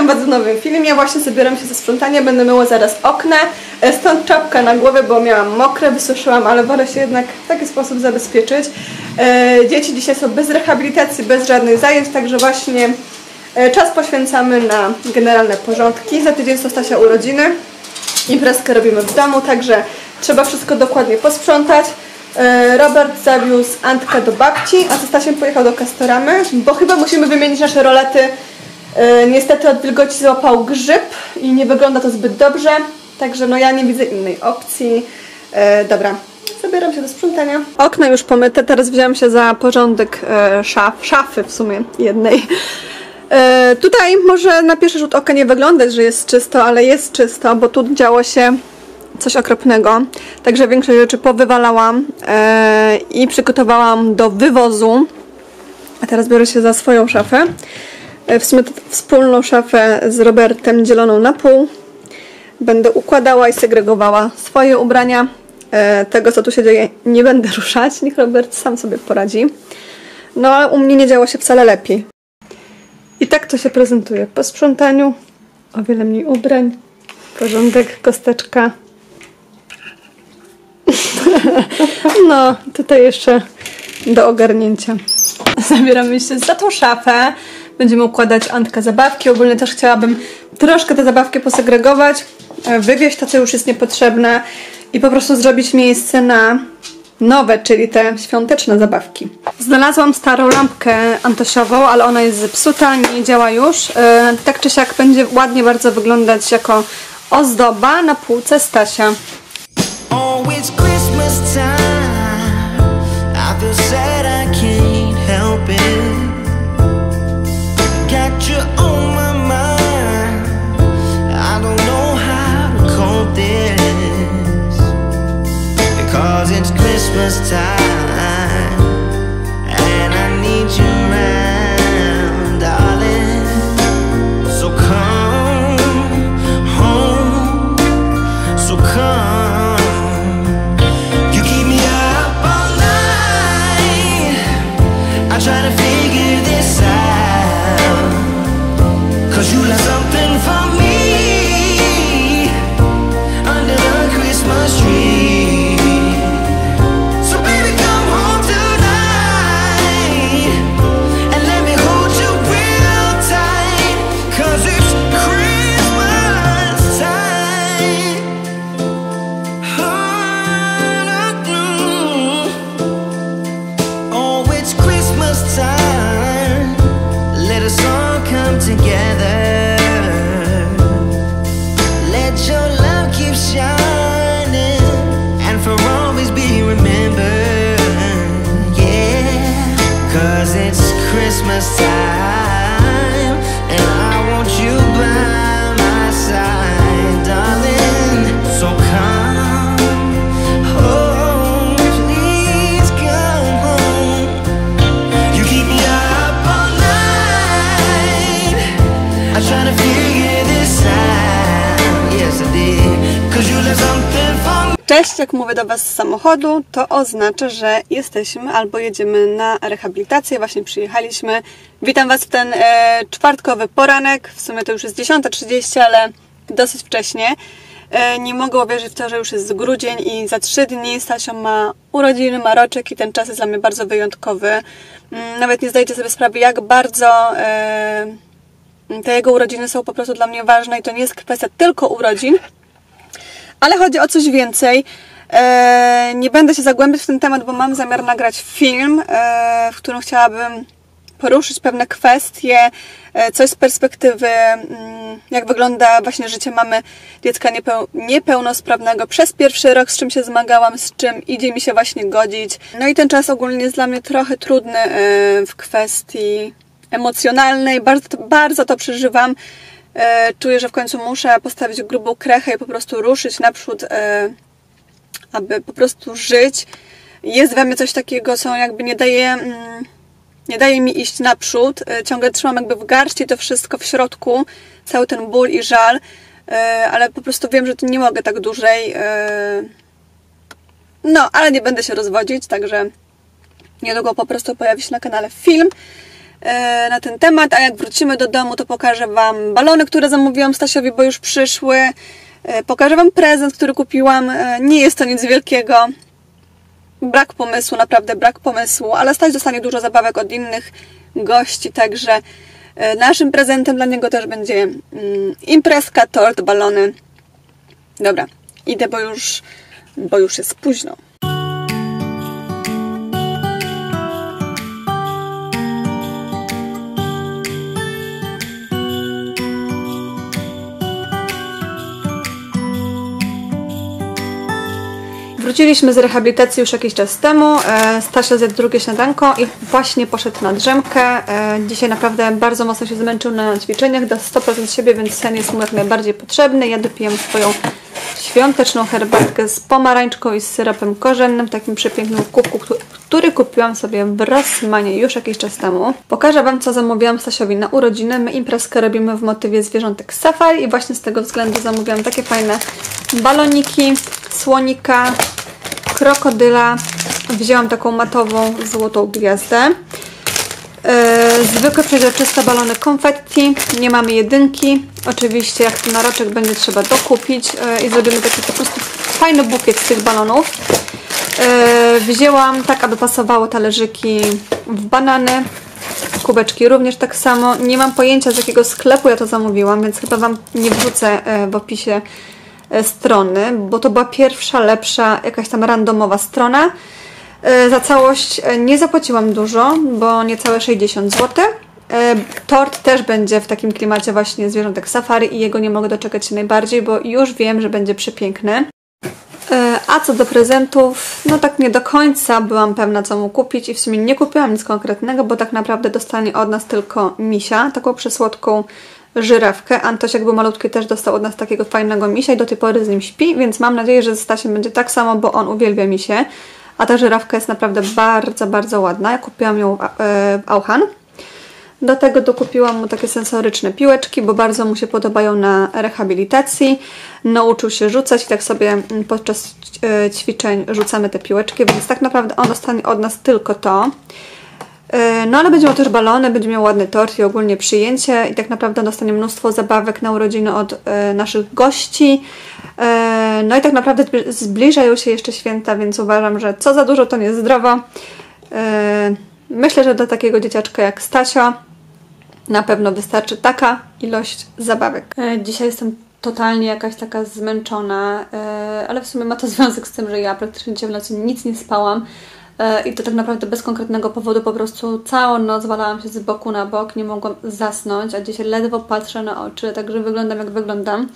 Witam w nowym filmie. Właśnie zabieram się ze sprzątania, będę myła zaraz okna. E, Stąd czapka na głowę, bo miałam mokre, wysuszyłam, ale wolę się jednak w taki sposób zabezpieczyć. E, Dzieci dzisiaj są bez rehabilitacji, bez żadnych zajęć, także właśnie e, czas poświęcamy na generalne porządki. Za tydzień są Stasia urodziny. Imprezkę robimy w domu, także trzeba wszystko dokładnie posprzątać. Robert zawiózł Antkę do babci, a ze Stasiem pojechał do Kastoramy, bo chyba musimy wymienić nasze rolety. E, Niestety od wilgoci złapał grzyb i nie wygląda to zbyt dobrze, także no ja nie widzę innej opcji. E, dobra, zabieram się do sprzątania. Okna już pomyte, teraz wziąłem się za porządek e, szaf, szafy w sumie jednej. Tutaj może na pierwszy rzut oka nie wyglądać, że jest czysto, ale jest czysto, bo tu działo się coś okropnego. Także większość rzeczy powywalałam i przygotowałam do wywozu. A teraz biorę się za swoją szafę. W sumie wspólną szafę z Robertem dzieloną na pół. Będę układała i segregowała swoje ubrania. E, tego, co tu się dzieje, nie będę ruszać. Niech Robert sam sobie poradzi. No, ale u mnie nie działo się wcale lepiej. I tak to się prezentuje po sprzątaniu. O wiele mniej ubrań. Porządek, kosteczka. No, tutaj jeszcze do ogarnięcia. Zabieramy się za tą szafę. Będziemy układać Antka zabawki. Ogólnie też chciałabym troszkę te zabawki posegregować, e, wywieźć to, co już jest niepotrzebne i po prostu zrobić miejsce na nowe, czyli te świąteczne zabawki. Znalazłam starą lampkę antosiową, ale ona jest zepsuta, nie działa już. E, Tak czy siak będzie ładnie bardzo wyglądać jako ozdoba na półce Stasia. this time. Cześć, jak mówię do Was z samochodu, to oznacza, że jesteśmy albo jedziemy na rehabilitację. Właśnie przyjechaliśmy. Witam Was w ten e, czwartkowy poranek. W sumie to już jest 10.30, ale dosyć wcześnie. E, nie mogę uwierzyć w to, że już jest grudzień i za trzy dni Stasio ma urodziny, ma roczek i ten czas jest dla mnie bardzo wyjątkowy. Mm, Nawet nie zdajecie sobie sprawy, jak bardzo e, te jego urodziny są po prostu dla mnie ważne i to nie jest kwestia tylko urodzin, ale chodzi o coś więcej. E, nie będę się zagłębiać w ten temat, bo mam zamiar nagrać film, e, w którym chciałabym poruszyć pewne kwestie, e, coś z perspektywy, mm, jak wygląda właśnie życie mamy dziecka niepeł niepełnosprawnego przez pierwszy rok, z czym się zmagałam, z czym idzie mi się właśnie godzić. No i ten czas ogólnie jest dla mnie trochę trudny w kwestii emocjonalnej, bardzo, bardzo to przeżywam. E, Czuję, że w końcu muszę postawić grubą krechę i po prostu ruszyć naprzód, e, aby po prostu żyć. Jest we mnie coś takiego, co jakby nie daje, mm, nie daje mi iść naprzód. E, Ciągle trzymam jakby w garści to wszystko w środku, cały ten ból i żal, ale po prostu wiem, że to nie mogę tak dłużej. No, ale nie będę się rozwodzić, także niedługo po prostu pojawi się na kanale film na ten temat, a jak wrócimy do domu, to pokażę Wam balony, które zamówiłam Stasiowi, bo już przyszły. E, pokażę Wam prezent, który kupiłam. E, nie jest to nic wielkiego. Brak pomysłu, naprawdę brak pomysłu, ale Staś dostanie dużo zabawek od innych gości, także naszym prezentem dla niego też będzie mm, imprezka, tort, balony. Dobra, idę, bo już, bo już jest późno. Wróciliśmy z rehabilitacji już jakiś czas temu. E, Stasia zjadł drugie śniadanko i właśnie poszedł na drzemkę. E, dzisiaj naprawdę bardzo mocno się zmęczył na ćwiczeniach, da 100% siebie, więc sen jest mu jak najbardziej potrzebny. Ja dopijam swoją świąteczną herbatkę z pomarańczką i z syropem korzennym takim przepięknym kubku, który kupiłam sobie w Rossmanie już jakiś czas temu. Pokażę Wam, co zamówiłam Stasiowi na urodziny. My imprezkę robimy w motywie zwierzątek safari i właśnie z tego względu zamówiłam takie fajne baloniki, słonika, krokodyla. Wzięłam taką matową złotą gwiazdę. Yy, zwykłe przeźroczyste balony konfetti. Nie mamy jedynki. Oczywiście jak to naroczek będzie trzeba dokupić yy, i zrobimy taki po prostu fajny bukiet z tych balonów. Yy, wzięłam tak, aby pasowało talerzyki w banany. Kubeczki również tak samo. Nie mam pojęcia z jakiego sklepu ja to zamówiłam, więc chyba Wam nie wrzucę w opisie E, strony, bo to była pierwsza, lepsza, jakaś tam randomowa strona. E, za całość e, nie zapłaciłam dużo, bo niecałe 60 zł. Tort też będzie w takim klimacie właśnie zwierzątek safari i jego nie mogę doczekać się najbardziej, bo już wiem, że będzie przepiękny. A co do prezentów, no tak nie do końca byłam pewna co mu kupić i w sumie nie kupiłam nic konkretnego, bo tak naprawdę dostanie od nas tylko misia, taką przesłodką żyrawkę. Antoś jak był malutki też dostał od nas takiego fajnego misia i do tej pory z nim śpi, więc mam nadzieję, że z Stasiem będzie tak samo, bo on uwielbia misie. A ta żyrawka jest naprawdę bardzo, bardzo ładna. Ja kupiłam ją w Auchan. Do tego dokupiłam mu takie sensoryczne piłeczki, bo bardzo mu się podobają na rehabilitacji. Nauczył się rzucać i tak sobie mm, podczas e, ćwiczeń rzucamy te piłeczki, więc tak naprawdę on dostanie od nas tylko to. E, no ale będzie miał też balony, będzie miał ładny tort i ogólnie przyjęcie i tak naprawdę dostanie mnóstwo zabawek na urodziny od e, naszych gości. E, no i tak naprawdę zbliżają się jeszcze święta, więc uważam, że co za dużo to niezdrowo. Myślę, że dla takiego dzieciaczka jak Stasio na pewno wystarczy taka ilość zabawek. Dzisiaj jestem totalnie jakaś taka zmęczona, ale w sumie ma to związek z tym, że ja praktycznie w nocy nic nie spałam. E, i to tak naprawdę bez konkretnego powodu, po prostu całą noc walałam się z boku na bok, nie mogłam zasnąć, a dzisiaj ledwo patrzę na oczy, także wyglądam jak wyglądam.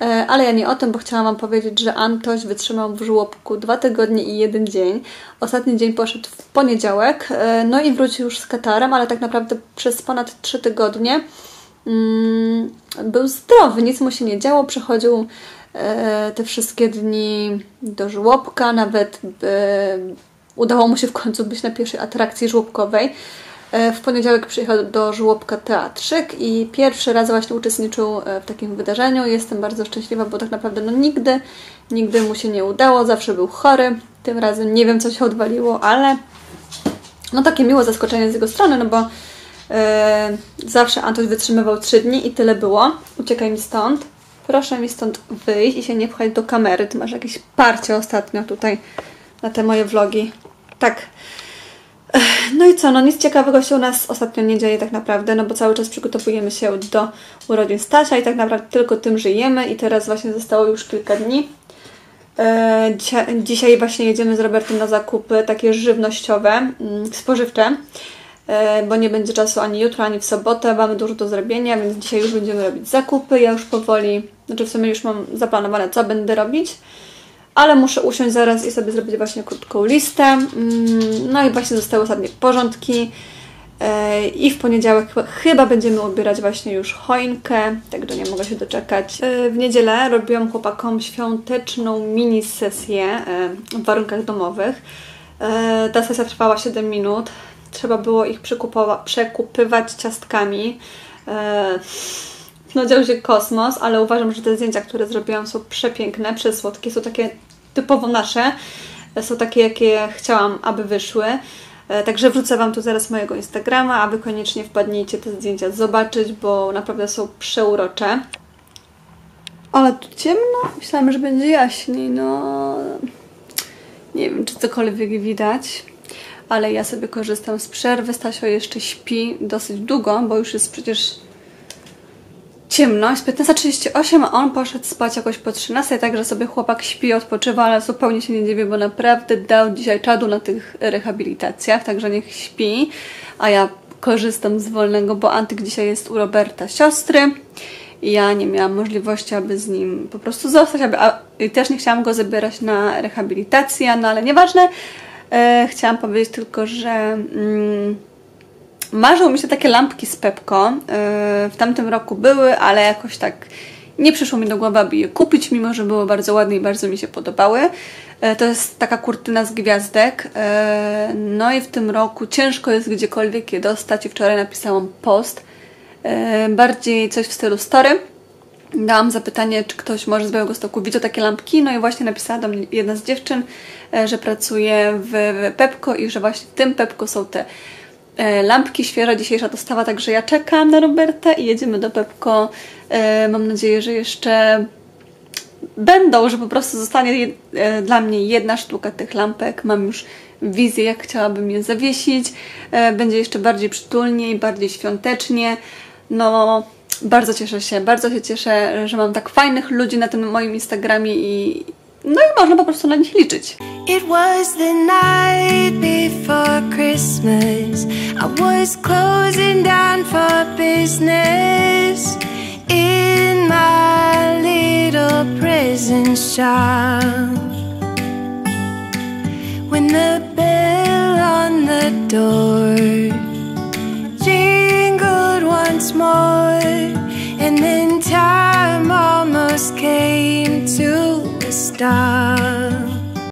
E, ale ja nie o tym, bo chciałam Wam powiedzieć, że Antoś wytrzymał w żłobku dwa tygodnie i jeden dzień. Ostatni dzień poszedł w poniedziałek, e, no i wrócił już z katarem, ale tak naprawdę przez ponad trzy tygodnie mm, był zdrowy, nic mu się nie działo, przechodził te wszystkie dni do żłobka, nawet udało mu się w końcu być na pierwszej atrakcji żłobkowej. E, w poniedziałek przyjechał do żłobka teatrzyk i pierwszy raz właśnie uczestniczył e, w takim wydarzeniu. Jestem bardzo szczęśliwa, bo tak naprawdę no nigdy, nigdy mu się nie udało, zawsze był chory. Tym razem nie wiem, co się odwaliło, ale no takie miłe zaskoczenie z jego strony, no bo e, zawsze Antoś wytrzymywał 3 dni i tyle było. Uciekaj mi stąd. Proszę mi stąd wyjść i się nie pchać do kamery. Ty masz jakieś parcie ostatnio tutaj na te moje vlogi. Tak. No i co, no nic ciekawego się u nas ostatnio nie dzieje tak naprawdę, no bo cały czas przygotowujemy się do urodzin Stasia i tak naprawdę tylko tym żyjemy i teraz właśnie zostało już kilka dni. E, dzisiaj, właśnie jedziemy z Robertem na zakupy takie żywnościowe, mm, spożywcze, e, bo nie będzie czasu ani jutro, ani w sobotę, mamy dużo do zrobienia, więc dzisiaj już będziemy robić zakupy. Ja już powoli, znaczy w sumie już mam zaplanowane, co będę robić ale muszę usiąść zaraz i sobie zrobić właśnie krótką listę. Mm, no i właśnie zostały ostatnie porządki. E, I w poniedziałek chyba będziemy ubierać właśnie już choinkę, także nie mogę się doczekać. E, w niedzielę robiłam chłopakom świąteczną mini sesję e, w warunkach domowych. Ta sesja trwała 7 minut. Trzeba było ich przekupywać ciastkami. No dział się kosmos, ale uważam, że te zdjęcia, które zrobiłam są przepiękne, przesłodkie, są takie typowo nasze, są takie, jakie chciałam, aby wyszły. E, Także wrzucę Wam tu zaraz mojego Instagrama, a Wy koniecznie wpadnijcie te zdjęcia zobaczyć, bo naprawdę są przeurocze. Ale tu ciemno? Myślałam, że będzie jaśniej, no... Nie wiem, czy cokolwiek widać, ale ja sobie korzystam z przerwy. Stasio jeszcze śpi dosyć długo, bo już jest przecież ciemno, jest 15.38, a on poszedł spać jakoś po 13, także sobie chłopak śpi, odpoczywa, ale zupełnie się nie dziwię, bo naprawdę dał dzisiaj czadu na tych rehabilitacjach, także niech śpi, a ja korzystam z wolnego, bo Antyk dzisiaj jest u Roberta siostry ja nie miałam możliwości, aby z nim po prostu zostać, aby, a, też nie chciałam go zabierać na rehabilitację, no ale nieważne, e, chciałam powiedzieć tylko, że... Mm, Marzą mi się takie lampki z Pepko. Yy, W tamtym roku były, ale jakoś tak nie przyszło mi do głowy, aby je kupić, mimo że były bardzo ładne i bardzo mi się podobały. Yy, To jest taka kurtyna z gwiazdek. Yy, No i w tym roku ciężko jest gdziekolwiek je dostać i wczoraj napisałam post. Bardziej coś w stylu story. Dałam zapytanie, czy ktoś może z Białegostoku widział takie lampki, no i właśnie napisała do mnie jedna z dziewczyn, że pracuje w, Pepko i że właśnie w tym Pepko są te lampki, świeża dzisiejsza dostawa, także ja czekam na Roberta i jedziemy do Pepko. E, Mam nadzieję, że jeszcze będą, że po prostu zostanie e, dla mnie jedna sztuka tych lampek. Mam już wizję, jak chciałabym je zawiesić. E, będzie jeszcze bardziej przytulnie i bardziej świątecznie. No, bardzo cieszę się, bardzo się cieszę, że mam tak fajnych ludzi na tym moim Instagramie i no i można po prostu na nich liczyć. It was the night before Christmas. I was closing down for business in my little prison shop. When the bell on the door jingled once more, dark.